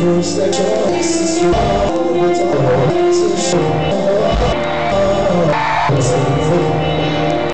first that is love.